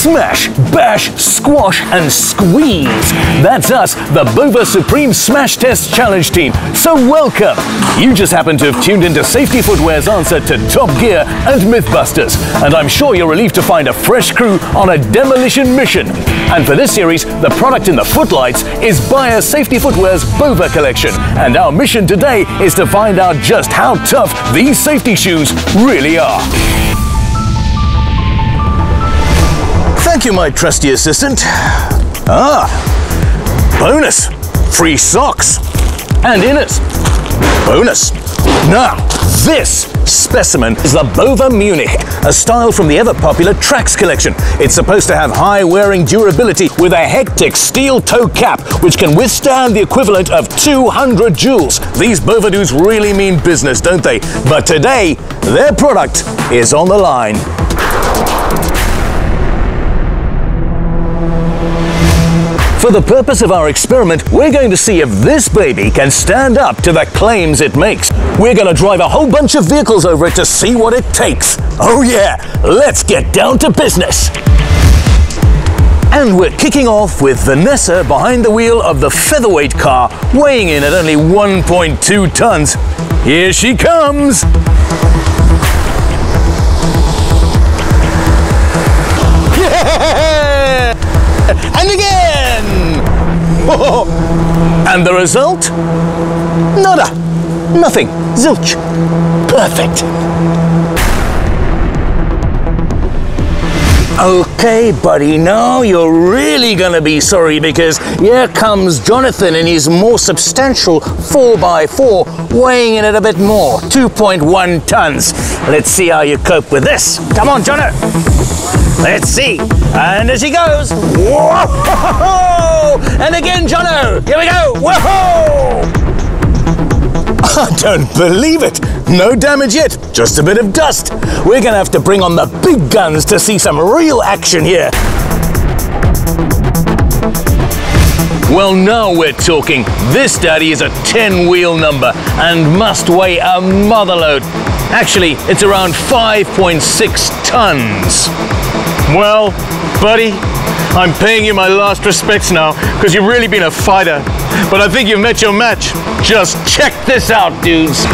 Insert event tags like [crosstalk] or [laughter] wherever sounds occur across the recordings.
Smash, bash, squash, and squeeze. That's us, the Bova Supreme Smash Test Challenge team. So welcome. You just happen to have tuned into Safety Footwear's answer to Top Gear and Mythbusters, and I'm sure you're relieved to find a fresh crew on a demolition mission. And for this series, the product in the footlights is Beier Safety Footwear's Bova collection, and our mission today is to find out just how tough these safety shoes really are. Thank you, my trusty assistant. Ah, bonus, free socks and inners. Bonus. Now, this specimen is the Bova Munich, a style from the ever-popular Trax collection. It's supposed to have high-wearing durability with a hectic steel toe cap, which can withstand the equivalent of 200 joules. These Bovadoos really mean business, don't they? But today, their product is on the line. For the purpose of our experiment, we're going to see if this baby can stand up to the claims it makes. We're going to drive a whole bunch of vehicles over it to see what it takes. Oh yeah, let's get down to business. And we're kicking off with Vanessa behind the wheel of the featherweight car, weighing in at only 1.2 tons. Here she comes. And the result? Nada. Nothing. Zilch. Perfect. Okay, buddy, now you're really gonna be sorry because here comes Jonathan in his more substantial 4x4, weighing in at a bit more, 2.1 tons. Let's see how you cope with this. Come on, Jonathan. Let's see. And as he goes, whoa! And again, Jono. Here we go. Whoa! [laughs] I don't believe it. No damage yet, just a bit of dust. We're gonna have to bring on the big guns to see some real action here. Well, now we're talking. This daddy is a 10 wheel number and must weigh a motherload. Actually, it's around 5.6 tons. Well, buddy, I'm paying you my last respects now because you've really been a fighter. But I think you've met your match. Just check this out, dudes.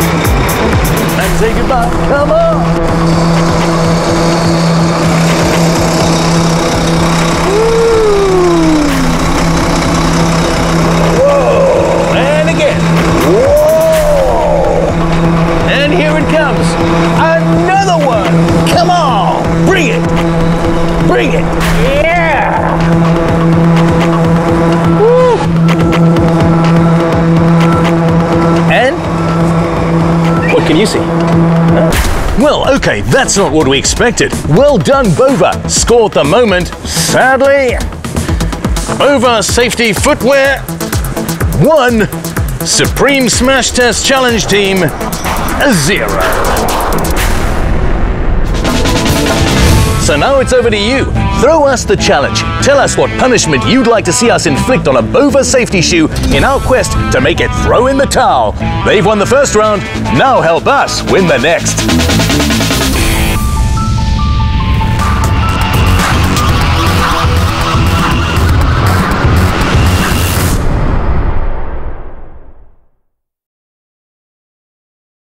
And say goodbye. Come on. You see? Well, okay, that's not what we expected. Well done, Bova. Scored the moment. Sadly, Bova Safety Footwear one. Supreme Smash Test Challenge Team a zero. So now it's over to you. Throw us the challenge. Tell us what punishment you'd like to see us inflict on a Bova safety shoe in our quest to make it throw in the towel. They've won the first round. Now help us win the next.